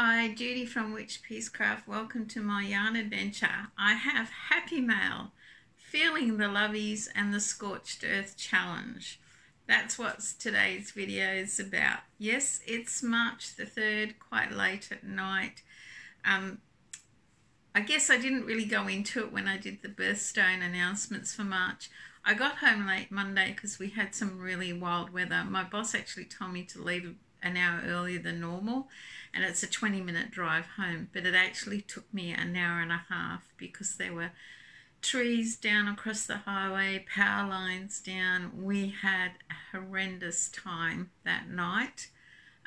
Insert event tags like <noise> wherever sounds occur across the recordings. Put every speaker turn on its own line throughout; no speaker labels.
Hi, Judy from Witch Peace Craft. Welcome to my yarn adventure. I have Happy Mail, Feeling the Lovies and the Scorched Earth Challenge. That's what today's video is about. Yes, it's March the 3rd, quite late at night. Um, I guess I didn't really go into it when I did the birthstone announcements for March. I got home late Monday because we had some really wild weather. My boss actually told me to leave an hour earlier than normal and it's a 20 minute drive home but it actually took me an hour and a half because there were trees down across the highway power lines down. We had a horrendous time that night.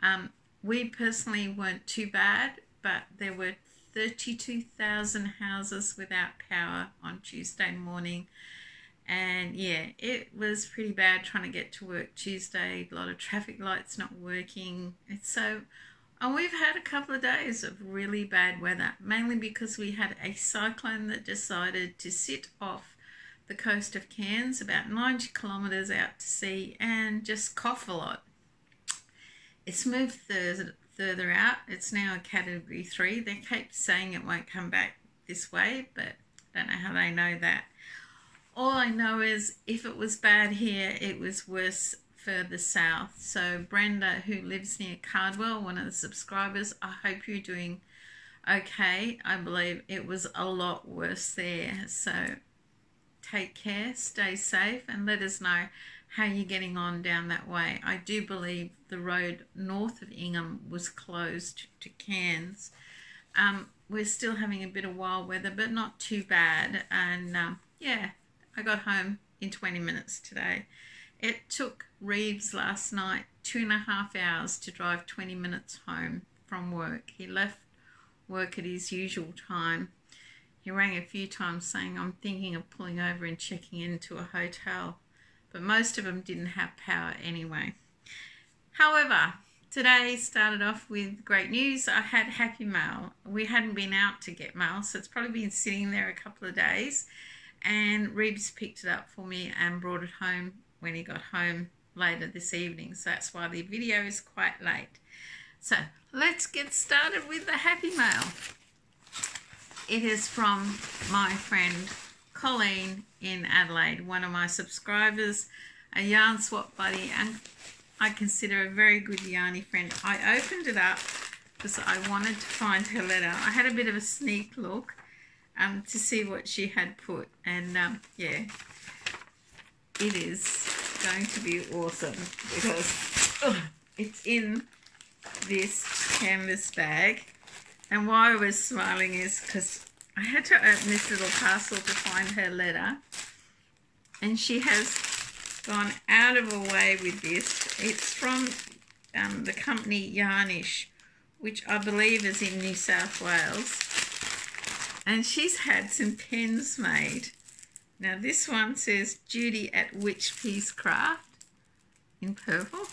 Um, we personally weren't too bad but there were 32,000 houses without power on Tuesday morning and yeah, it was pretty bad trying to get to work Tuesday. A lot of traffic lights not working. It's so, and we've had a couple of days of really bad weather, mainly because we had a cyclone that decided to sit off the coast of Cairns, about 90 kilometres out to sea, and just cough a lot. It's moved further, out. It's now a category three. They keep saying it won't come back this way, but I don't know how they know that. All I know is if it was bad here, it was worse further south. So, Brenda, who lives near Cardwell, one of the subscribers, I hope you're doing okay. I believe it was a lot worse there. So, take care, stay safe, and let us know how you're getting on down that way. I do believe the road north of Ingham was closed to Cairns. Um, we're still having a bit of wild weather, but not too bad. And uh, yeah, I got home in 20 minutes today. It took Reeves last night two and a half hours to drive 20 minutes home from work. He left work at his usual time. He rang a few times saying, I'm thinking of pulling over and checking into a hotel. But most of them didn't have power anyway. However, today started off with great news. I had happy mail. We hadn't been out to get mail, so it's probably been sitting there a couple of days and Reeves picked it up for me and brought it home when he got home later this evening. So that's why the video is quite late. So let's get started with the happy mail. It is from my friend Colleen in Adelaide, one of my subscribers, a yarn swap buddy, and I consider a very good yarny friend. I opened it up because I wanted to find her letter. I had a bit of a sneak look um, to see what she had put. And um, yeah, it is going to be awesome because oh, it's in this canvas bag. And why I was smiling is because I had to open this little parcel to find her letter. And she has gone out of her way with this. It's from um, the company Yarnish, which I believe is in New South Wales and she's had some pens made. Now this one says Judy at Witch Peace Craft in purple.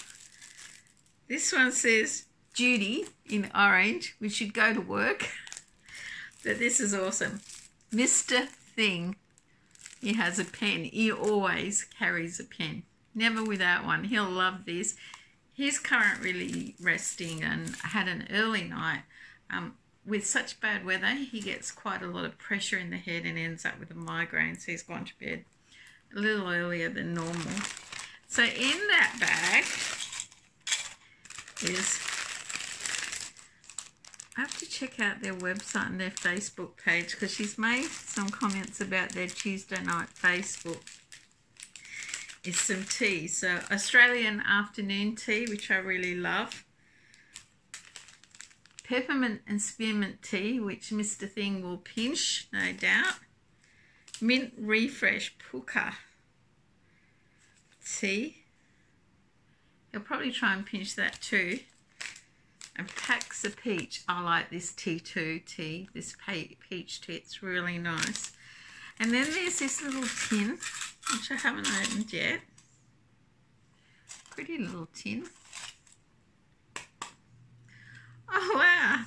This one says Judy in orange. We should go to work. <laughs> but this is awesome. Mr. Thing. He has a pen. He always carries a pen. Never without one. He'll love this. He's currently resting and had an early night. Um, with such bad weather, he gets quite a lot of pressure in the head and ends up with a migraine, so he's gone to bed a little earlier than normal. So in that bag is, I have to check out their website and their Facebook page because she's made some comments about their Tuesday night Facebook. Is some tea, so Australian afternoon tea, which I really love peppermint and spearmint tea, which Mr. Thing will pinch, no doubt. Mint refresh Pukka tea. He'll probably try and pinch that too. And Paxa Peach. I like this tea too, tea, this peach tea. It's really nice. And then there's this little tin, which I haven't opened yet. Pretty little tin. Oh, wow.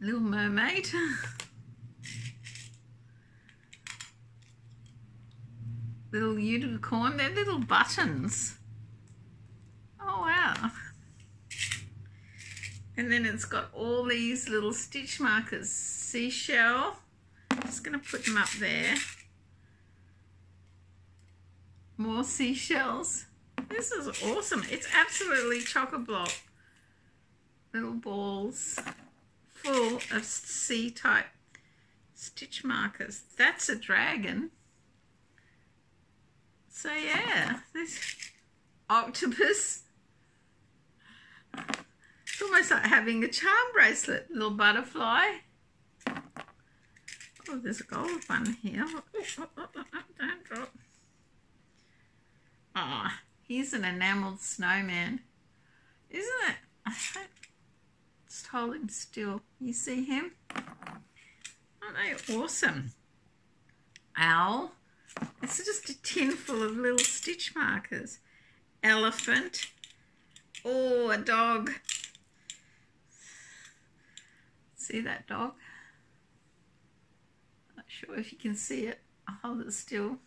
Little mermaid. little unicorn. They're little buttons. Oh, wow. And then it's got all these little stitch markers. Seashell. Just going to put them up there. More seashells. This is awesome. It's absolutely chock-a-block. Little balls full of C-type stitch markers. That's a dragon. So yeah, this octopus. It's almost like having a charm bracelet, little butterfly. Oh, there's a gold one here. Oh, oh, oh, don't drop. Ah, oh, here's an enameled snowman. Isn't it? Hold him still. You see him? Aren't they awesome? Owl. It's just a tin full of little stitch markers. Elephant. Oh, a dog. See that dog? Not sure if you can see it. I'll hold it still.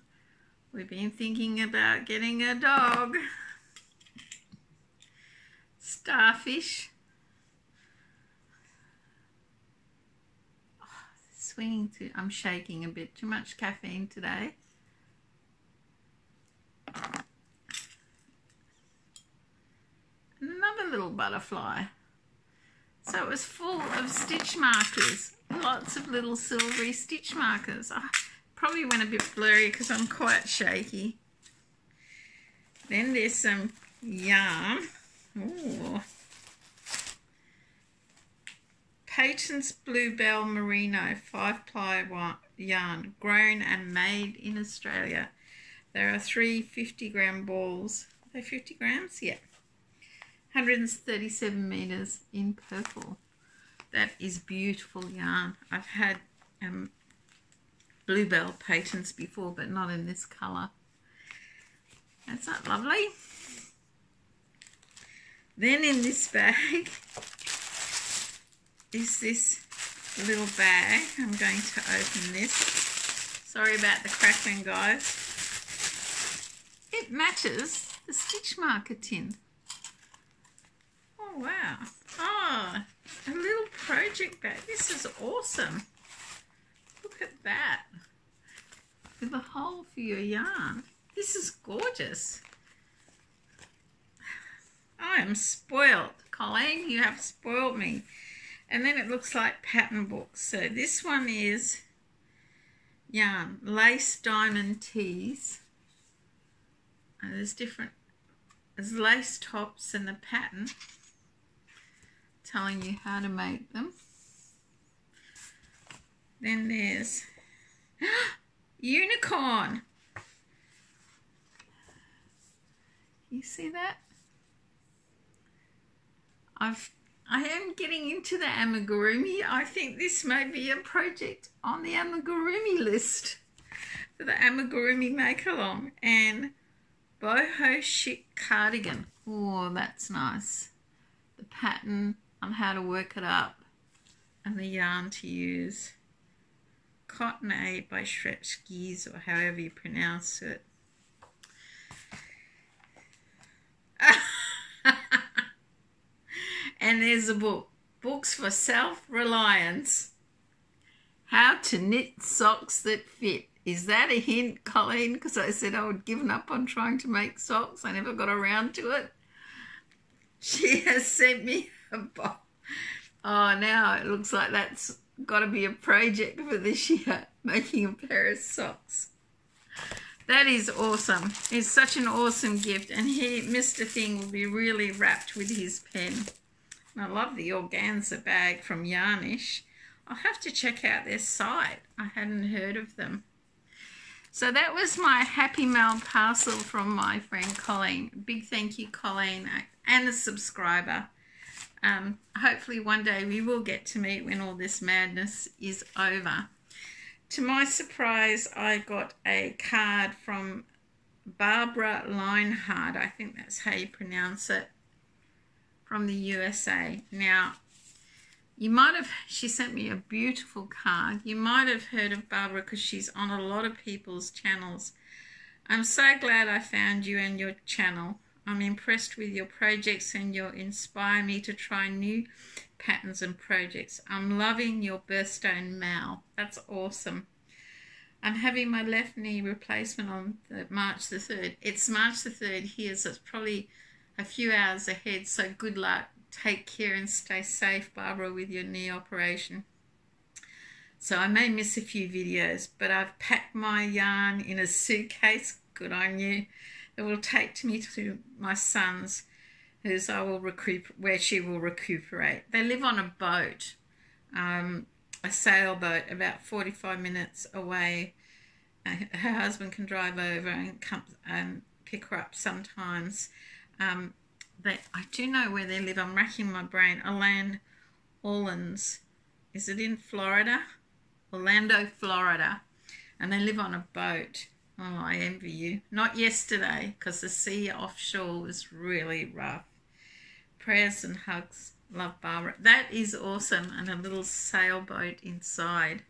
We've been thinking about getting a dog. Starfish. To, I'm shaking a bit. Too much caffeine today. Another little butterfly. So it was full of stitch markers. Lots of little silvery stitch markers. I probably went a bit blurry because I'm quite shaky. Then there's some yarn. Ooh. Patons Bluebell Merino 5 ply yarn, grown and made in Australia. There are three 50 gram balls. Are they 50 grams? Yeah. 137 meters in purple. That is beautiful yarn. I've had um, bluebell Patons before, but not in this colour. That's not lovely. Then in this bag is this little bag. I'm going to open this. Sorry about the crackling, guys. It matches the stitch marker tin. Oh, wow. Oh, a little project bag. This is awesome. Look at that. With a hole for your yarn. This is gorgeous. I am spoiled. Colleen, you have spoiled me. And then it looks like pattern books. So this one is yarn, lace diamond tees. And there's different, there's lace tops and the pattern telling you how to make them. Then there's <gasps> unicorn. You see that? I've I am getting into the amigurumi. I think this may be a project on the amigurumi list for the amigurumi make along and boho chic cardigan. Oh, that's nice. The pattern on how to work it up and the yarn to use. Catona by Scheepjes or however you pronounce it. <laughs> and there's a book, Books for Self-Reliance. How to Knit Socks That Fit. Is that a hint, Colleen? Because I said I would given up on trying to make socks. I never got around to it. She <laughs> has sent me a box. Oh, now it looks like that's got to be a project for this year, <laughs> making a pair of socks. That is awesome. It's such an awesome gift. And he, Mr. Thing, will be really wrapped with his pen. I love the organza bag from Yarnish. I'll have to check out their site. I hadn't heard of them. So that was my Happy Mail parcel from my friend Colleen. Big thank you, Colleen, and a subscriber. Um, hopefully one day we will get to meet when all this madness is over. To my surprise, I got a card from Barbara Linehart. I think that's how you pronounce it. From the USA. Now, you might have, she sent me a beautiful card. You might have heard of Barbara because she's on a lot of people's channels. I'm so glad I found you and your channel. I'm impressed with your projects and you inspire me to try new patterns and projects. I'm loving your birthstone MAL. That's awesome. I'm having my left knee replacement on the March the 3rd. It's March the 3rd here, so it's probably a few hours ahead. So good luck. Take care and stay safe, Barbara, with your knee operation. So I may miss a few videos, but I've packed my yarn in a suitcase. Good on you. It will take me to my son's, whose I will recuperate, where she will recuperate. They live on a boat. Um, a sailboat about 45 minutes away. Uh, her husband can drive over and come and pick her up sometimes. Um, they, I do know where they live. I'm racking my brain. Alan Orleans. Is it in Florida? Orlando, Florida. And they live on a boat. Oh, I envy you. Not yesterday, because the sea offshore was really rough. Prayers and hugs. Love Barbara. That is awesome. And a little sailboat inside.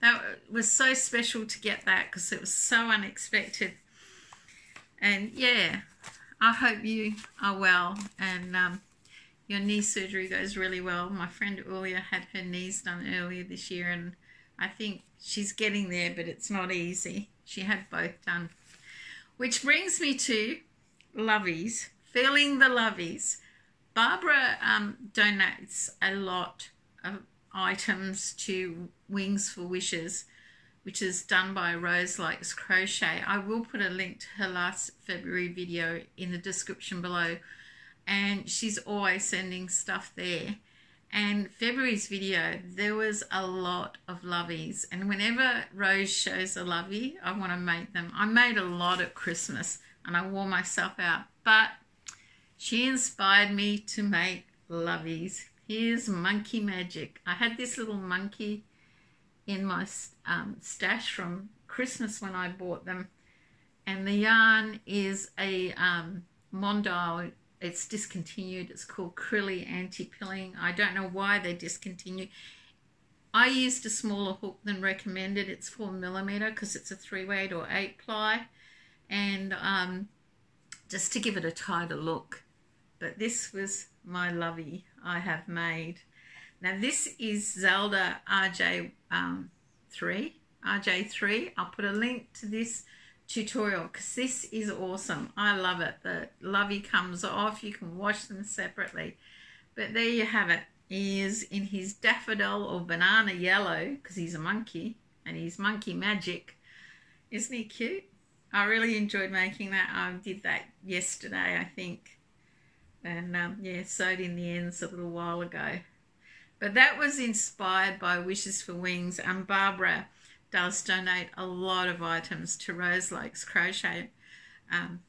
That was so special to get that because it was so unexpected. And yeah, I hope you are well and um, your knee surgery goes really well. My friend Ulia had her knees done earlier this year and I think she's getting there, but it's not easy. She had both done. Which brings me to Lovies, feeling the Lovies. Barbara um, donates a lot of items to Wings for Wishes, which is done by Rose Likes Crochet. I will put a link to her last February video in the description below, and she's always sending stuff there. And February's video, there was a lot of lovies, and whenever Rose shows a lovey, I want to make them. I made a lot at Christmas, and I wore myself out, but she inspired me to make lovies. Here's Monkey Magic. I had this little monkey in my um, stash from Christmas when I bought them. And the yarn is a um. It's discontinued. It's called Crilly Anti-Pilling. I don't know why they discontinued. I used a smaller hook than recommended. It's four millimeter because it's a three weight or eight ply. And um, just to give it a tighter look but this was my lovey I have made. Now this is Zelda RJ3, um, RJ3. I'll put a link to this tutorial because this is awesome. I love it. The lovey comes off. You can wash them separately. But there you have it. He is in his daffodil or banana yellow because he's a monkey and he's monkey magic. Isn't he cute? I really enjoyed making that. I did that yesterday, I think and um, yeah, sewed in the ends a little while ago. But that was inspired by Wishes for Wings, and Barbara does donate a lot of items to Rose Lakes Crochet um,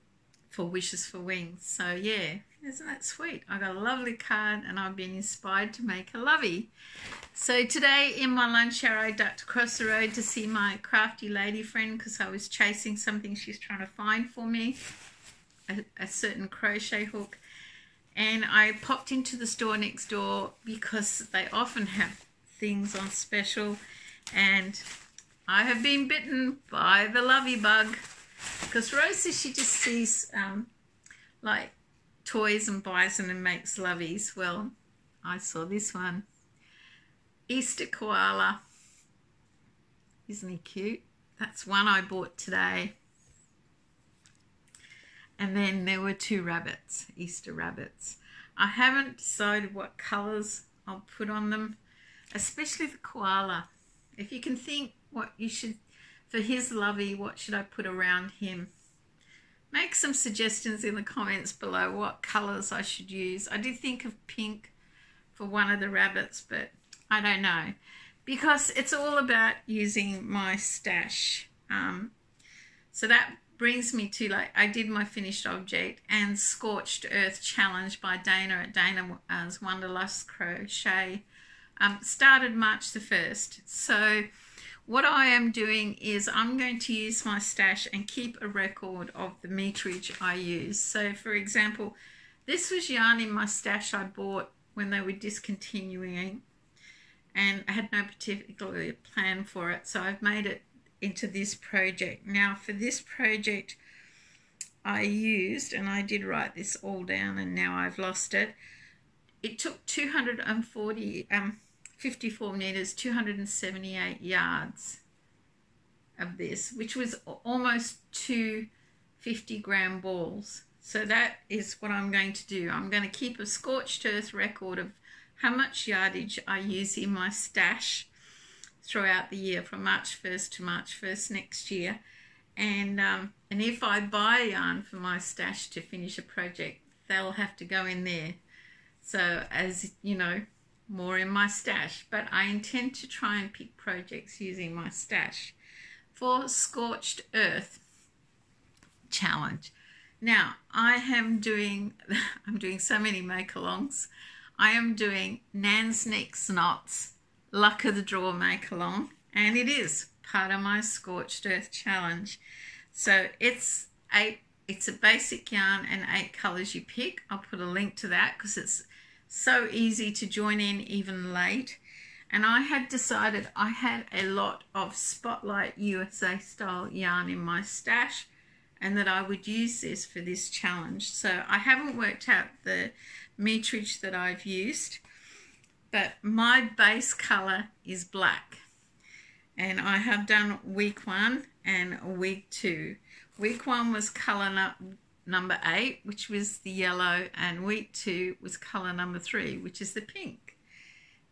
for Wishes for Wings. So yeah, isn't that sweet? I got a lovely card and I've been inspired to make a lovey. So today in my lunch hour I ducked across the road to see my crafty lady friend because I was chasing something she's trying to find for me, a, a certain crochet hook and I popped into the store next door because they often have things on special and I have been bitten by the lovey bug because says she just sees um, like toys and buys them and makes loveys. Well, I saw this one. Easter koala. Isn't he cute? That's one I bought today. And then there were two rabbits, Easter rabbits. I haven't decided what colours I'll put on them, especially the koala. If you can think what you should, for his lovey, what should I put around him? Make some suggestions in the comments below what colours I should use. I did think of pink for one of the rabbits, but I don't know. Because it's all about using my stash. Um, so that brings me to like I did my finished object and Scorched Earth Challenge by Dana at Dana's Wonderlust Crochet um, started March the 1st. So what I am doing is I'm going to use my stash and keep a record of the meterage I use. So for example, this was yarn in my stash I bought when they were discontinuing and I had no particular plan for it. So I've made it into this project. Now for this project, I used, and I did write this all down and now I've lost it. It took 240, um, 54 meters, 278 yards of this, which was almost two 50 gram balls. So that is what I'm going to do. I'm going to keep a scorched earth record of how much yardage I use in my stash throughout the year from March 1st to March 1st next year. And, um, and if I buy yarn for my stash to finish a project, they'll have to go in there. So as you know, more in my stash, but I intend to try and pick projects using my stash for Scorched Earth Challenge. Now, I am doing, <laughs> I'm doing so many make-alongs. I am doing Nan's Next Knots Luck of the Draw make-along, and it is part of my Scorched Earth Challenge. So it's eight, it's a basic yarn and eight colours you pick. I'll put a link to that because it's so easy to join in even late. And I had decided I had a lot of Spotlight USA style yarn in my stash and that I would use this for this challenge. So I haven't worked out the metrage that I've used, but my base color is black. And I have done week one and week two. Week one was color number eight, which was the yellow, and week two was color number three, which is the pink.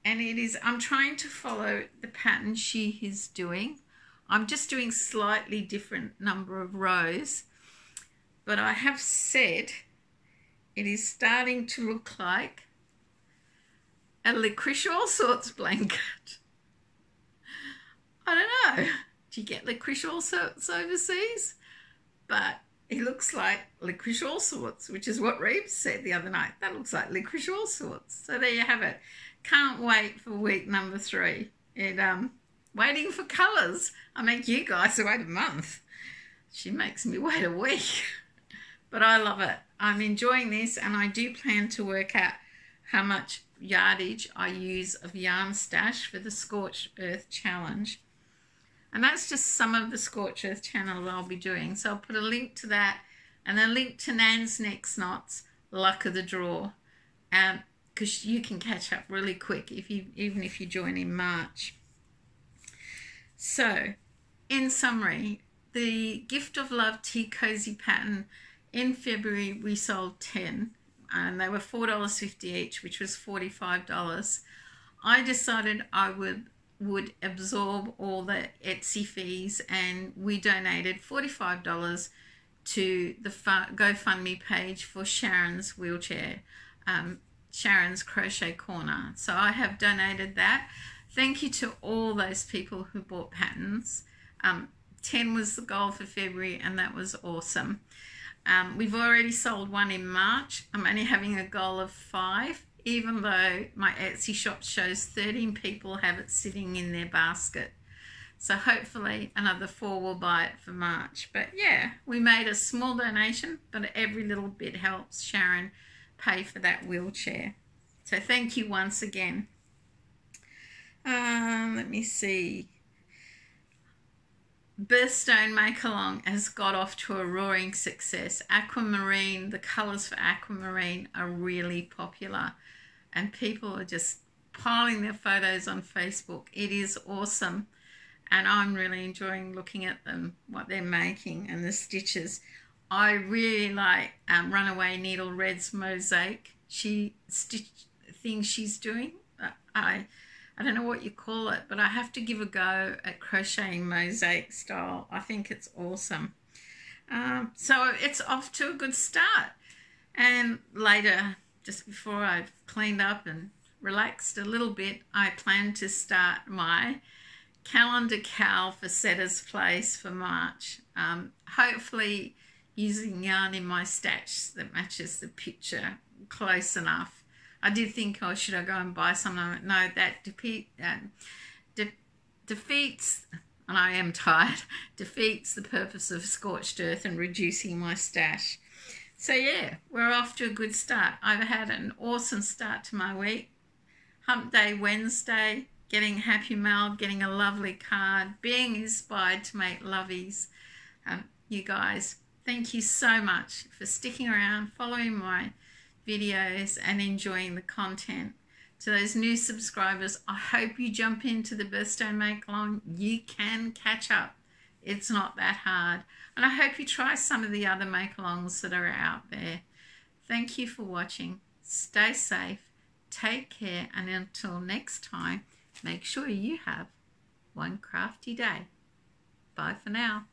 And it is, I'm trying to follow the pattern she is doing. I'm just doing slightly different number of rows, but I have said it is starting to look like a licorice all sorts blanket. I don't know. Do you get licorice all sorts overseas? But it looks like licorice all sorts, which is what Reeves said the other night. That looks like licorice all sorts. So there you have it. Can't wait for week number three. And um waiting for colours. I make you guys wait a month. She makes me wait a week. <laughs> but I love it. I'm enjoying this and I do plan to work out how much yardage I use of yarn stash for the Scorched Earth Challenge. And that's just some of the Scorched Earth channel I'll be doing. So I'll put a link to that and a link to Nan's Next Knots, Luck of the Draw. because um, you can catch up really quick if you even if you join in March. So, in summary, the Gift of Love Tea Cozy pattern in February we sold 10 and they were $4.50 each, which was $45. I decided I would would absorb all the Etsy fees, and we donated $45 to the GoFundMe page for Sharon's wheelchair, um, Sharon's Crochet Corner. So I have donated that. Thank you to all those people who bought patterns. Um, 10 was the goal for February, and that was awesome. Um, we've already sold one in March. I'm only having a goal of five even though my Etsy shop shows 13 people have it sitting in their basket. So hopefully another four will buy it for March. But yeah, we made a small donation, but every little bit helps Sharon pay for that wheelchair. So thank you once again. Um, let me see. Birthstone Make Along has got off to a roaring success. Aquamarine, the colours for aquamarine are really popular and people are just piling their photos on Facebook. It is awesome. And I'm really enjoying looking at them, what they're making and the stitches. I really like um, Runaway Needle Red's mosaic. She stitch things she's doing. Uh, I I don't know what you call it, but I have to give a go at crocheting mosaic style. I think it's awesome. Um, so it's off to a good start. And later just before I've cleaned up and relaxed a little bit, I plan to start my calendar cow for Setter's Place for March. Um, hopefully using yarn in my stash that matches the picture close enough. I did think, oh, should I go and buy something? No, that defeat, uh, de defeats, and I am tired, <laughs> defeats the purpose of scorched earth and reducing my stash. So yeah, we're off to a good start. I've had an awesome start to my week. Hump Day Wednesday, getting happy mail, getting a lovely card, being inspired to make lovies. Um, you guys, Thank you so much for sticking around, following my videos, and enjoying the content. To those new subscribers, I hope you jump into the birthstone make along. You can catch up. It's not that hard. And I hope you try some of the other make alongs that are out there. Thank you for watching. Stay safe, take care, and until next time, make sure you have one crafty day. Bye for now.